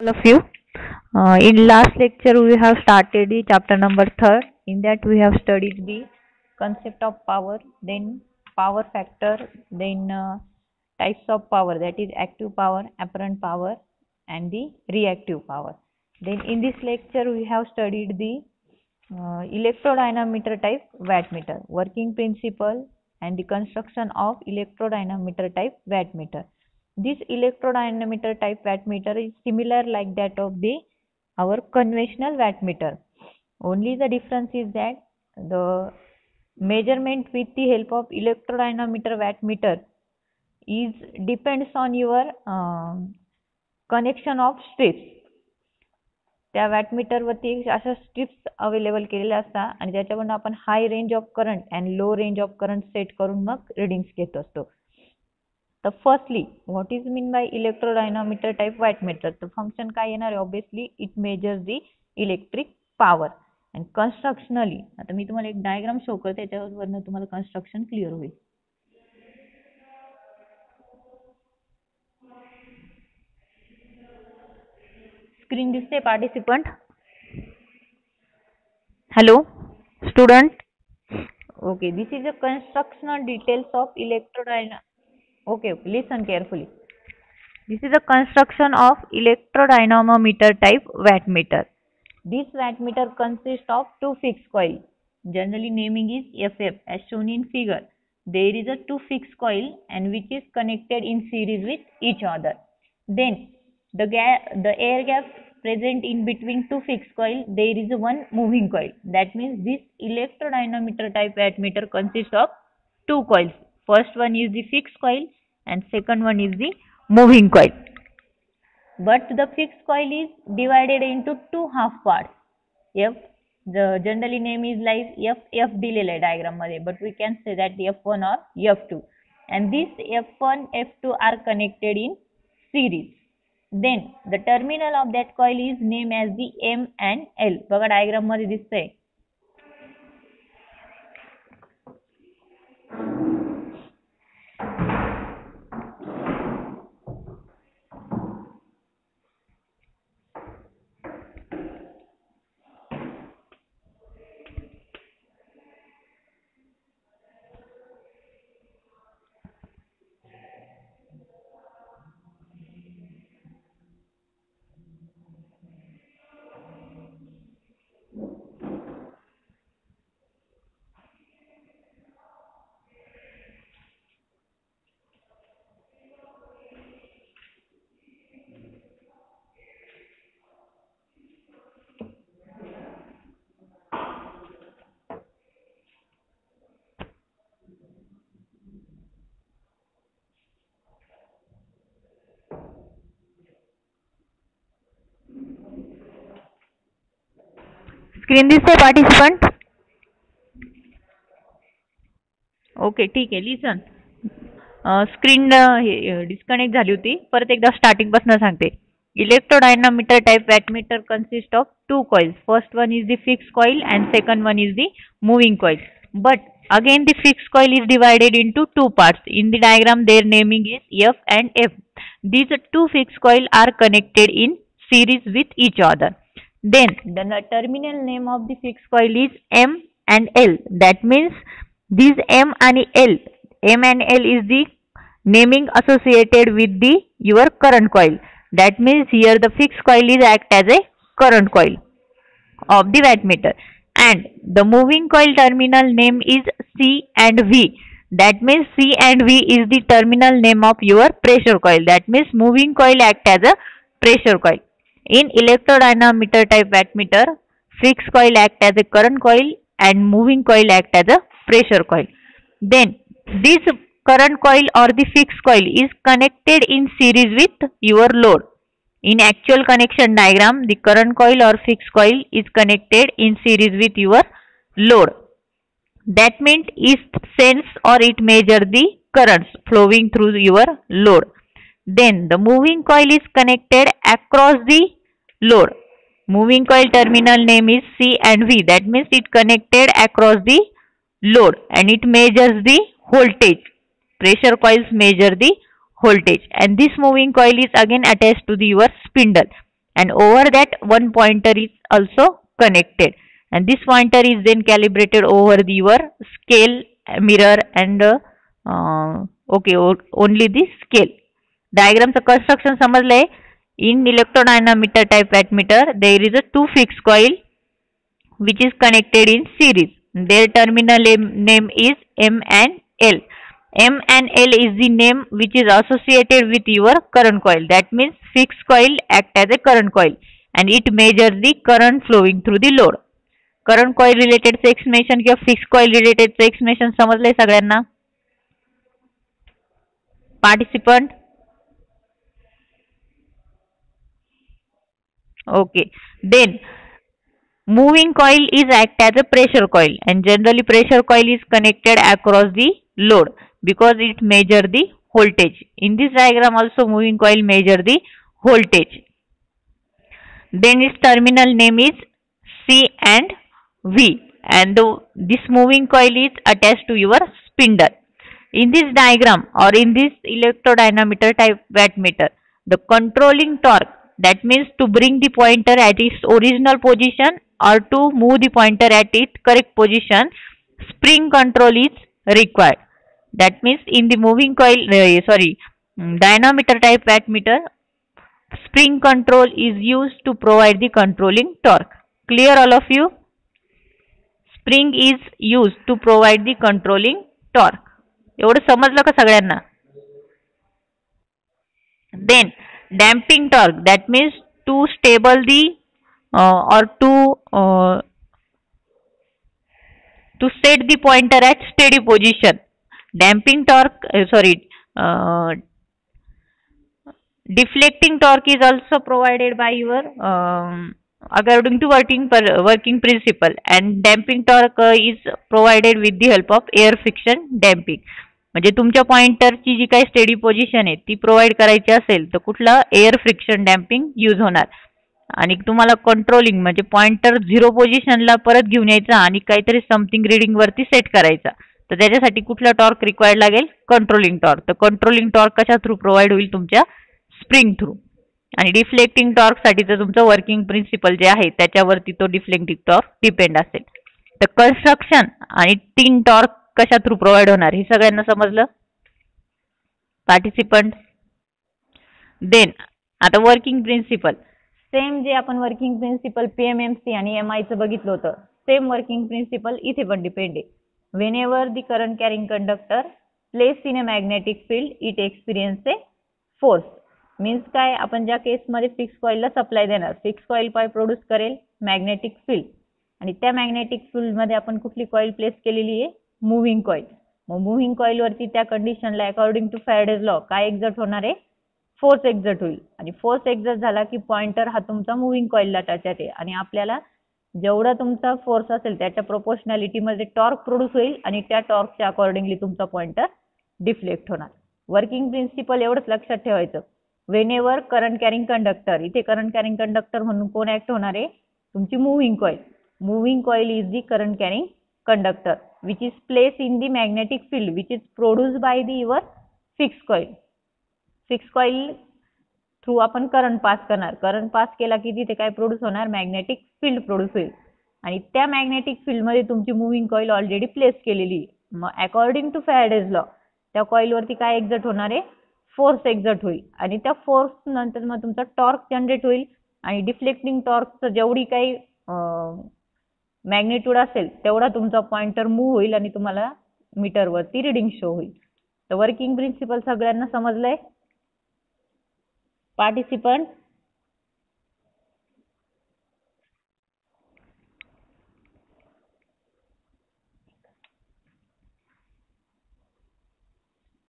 all of you. Uh, in last lecture we have started the chapter number third. In that we have studied the concept of power, then power factor, then uh, types of power that is active power, apparent power and the reactive power. Then in this lecture we have studied the uh, electrodynamometer type wattmeter, working principle and the construction of electrodynamometer type wattmeter. This electrodynamometer type wattmeter is similar like that of the our conventional wattmeter. Only the difference is that the measurement with the help of electrodynamometer wattmeter is depends on your um, connection of strips. त्या वॅटमीटरवरती अशा strips available केलेल्या असतात आणि त्याच्यावरून आपण high range of current and low range of current set करून मग रिडिंग्स घेत असतो तर firstly what is mean by electrodynamometer type wattmeter तर फंक्शन काय येणार आहे? Obviously it measures the electric power and constructionally आता मी तुम्हाला एक डायग्राम शो करते त्याच्यावरनं तुम्हाला कन्स्ट्रक्शन क्लिअर होईल. स्क्रीन दिसते participant hello student okay this is a constructional details of electrodyna okay, okay listen carefully. This is a construction of electrodynamometer type wattmeter this wattmeter consists of two fixed coil. Generally naming is ff as shown in figure. There is a two fixed coil and which is connected in series with each other. Then the the air gap present in between two fixed coil there is one moving coil. That means this electrodynamometer type wattmeter consists of two coils first one is the fixed coil and second one is the moving coil but the fixed coil is divided into two half parts f the generally name is like f f दिलेलं आहे diagram मध्ये but we can say that f1 or f2 and this f1 f2 are connected in series then the terminal of that coil is named as the M and L बघा diagram मध्ये दिसतंय screen दिसते participant okay ठीक आहे listen screen disconnect झाली होती परत एकदा स्टार्टिंग पासून सांगते electrodynamometer type wattmeter consist of two coils first one is the fix coil and second one is the moving coil but again the fixed coil is divided into two parts in the diagram their naming is f and f these two fixed coil are connected in series with each other then the terminal name of the fixed coil is M and L. That means these M and L, M and L is the naming associated with the your current coil. That means here the fixed coil is act as a current coil of the wattmeter. And the moving coil terminal name is C and V. That means C and V is the terminal name of your pressure coil. That means moving coil act as a pressure coil. In electrodynamometer type wattmeter, fixed coil act as a current coil and moving coil act as a pressure coil. Then this current coil or the fixed coil is connected in series with your load. In actual connection diagram, the current coil or fixed coil is connected in series with your load. That means it sends or it measures the currents flowing through your load. Then the moving coil is connected across the load. Moving coil terminal name is C and V. That means it connected across the load and it measures the voltage. Pressure coils measure the voltage and this moving coil is again attached to the your spindle. and over that one pointer is also connected and this pointer is then calibrated over the, your scale mirror and uh, okay only the scale डायग्रामचं construction समजले in electrodynamometer type wattmeter there is a two fix coil which is connected in series their terminal name is M and L M and L is the name which is associated with your current coil that means fix coil act as a current coil and it measure the current flowing through the load current coil related explanation किंवा fix coil रिलेटेडचं explanation समजलंय सगळ्यांना? Participant okay. Then moving coil is act as a pressure coil and generally pressure coil is connected across the load because it measure the voltage. In this diagram also moving coil measure the voltage. Then its terminal name is C and V and the, this moving coil is attached to your spindle. In this diagram or in this electrodynamic type wattmeter the controlling torque that means to bring the pointer at its original position or to move the pointer at its correct position, spring control is required. That means in the moving coil, uh, sorry, mm, dynamometer type wattmeter, spring control is used to provide the controlling torque. Clear all of you? Spring is used to provide the controlling torque. एवढं समजलं का सगळ्यांना then damping torque. That means to stable the uh, or to uh, to set the pointer at steady position. Damping torque uh, sorry uh, deflecting torque is also provided by your um, according to working per, working principle. And damping torque is provided with the help of air friction damping. म्हणजे तुमच्या पॉइंटरची जी काही steady position आहे ती provide करायची असेल तर कुठलं air friction damping use होणार? आणि तुम्हाला कंट्रोलिंग म्हणजे पॉइंटर झिरो पोझिशनला परत घेऊन यायचा आणि काहीतरी समथिंग रिडिंगवरती सेट करायचा. तर त्याच्यासाठी कुठला टॉर्क रिक्वायर्ड लागेल? कंट्रोलिंग टॉर्क तर कंट्रोलिंग टॉर्क कशा थ्रू प्रोव्हाइड होईल तुमच्या? स्प्रिंग थ्रू आणि डिफ्लेक्टिंग टॉर्कसाठीचं तुमचं वर्किंग प्रिन्सिपल जे आहे त्याच्यावरती तो डिफ्लेक्टिंग टॉर्क डिपेंड असेल. तर कन्स्ट्रक्शन आणि तीन टॉर्क कशा थ्रू प्रोव्हाइड होणार? हे सगळ्यांना समजलं? पार्टिसिपंट देन आता वर्किंग प्रिन्सिपल सेम जे आपण working principle P M M C आणि एम आयचं बघितलं होतं सेम वर्किंग प्रिन्सिपल इथे पण डिपेंड आहे. Whenever the current carrying conductor place in a magnetic field it experience a force means काय? आपण ज्या केसमध्ये फिक्स कॉईलला सप्लाय देणार फिक्स कॉईल काय प्रोड्यूस करेल मॅग्नेटिक फील्ड आणि त्या मॅग्नेटिक फील्डमध्ये आपण कुठली कॉईल प्लेस केलेली आहे? मुव्हिंग कॉईल मग मुव्हिंग कॉईलवरती त्या कंडिशनला अकॉर्डिंग टू फॅरेडेज लॉ काय एक्झट होणार आहे? फोर्स एक्झट होईल. आणि फोर्स एक्झट झाला की पॉइंटर हा तुमचा मुव्हिंग कॉईलला टच आहे. आणि आपल्याला जेवढा तुमचा फोर्स असेल त्याच्या प्रोपोर्शनॅलिटीमध्ये टॉर्क प्रोड्यूस होईल आणि त्या टॉर्कच्या अकॉर्डिंगली तुमचा पॉइंटर डिफ्लेक्ट होणार. वर्किंग प्रिन्सिपल एवढंच लक्षात ठेवायचं. वेनेवर करंट कॅरिंग कंडक्टर इथे करंट कॅरिंग कंडक्टर म्हणून कोण ऍक्ट होणार आहे? तुमची moving coil moving coil is the current carrying conductor which is place in the magnetic field which is produce by the your fix coil fix coil through आपण current pass करणार. Current पास केला की तिथे काय produce होणार? Magnetic field produce होईल. आणि त्या मॅग्नेटिक फील्डमध्ये तुमची मुव्हिंग कॉईल ऑलरेडी प्लेस केलेली मग अकॉर्डिंग टू फॅरेडेज लॉ त्या कॉईलवरती काय एक्झट होणार आहे? फोर्स एक्झट होईल. आणि त्या फोर्स नंतर मग तुमचा टॉर्क जनरेट होईल. आणि डिफ्लेक्टिंग टॉर्कचं जेवढी काही मॅग्नेट्यूड असेल तेवढा तुमचा पॉइंटर मूव्ह होईल आणि तुम्हाला मीटरवरती रिडिंग शो होईल. तर वर्किंग प्रिन्सिपल सगळ्यांना समजलंय? पार्टिसिपंट